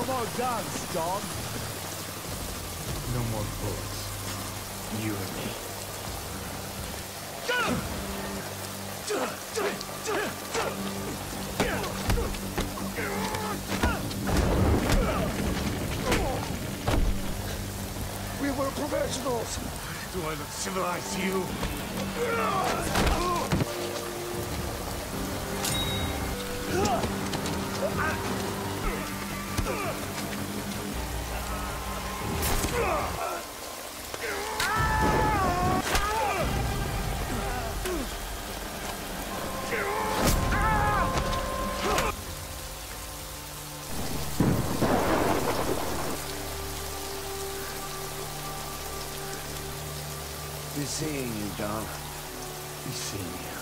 No more guns, dog. No more bullets. You and me. We were professionals. Do I look civilized to you? Ah! Be seeing you, John. Be seeing you.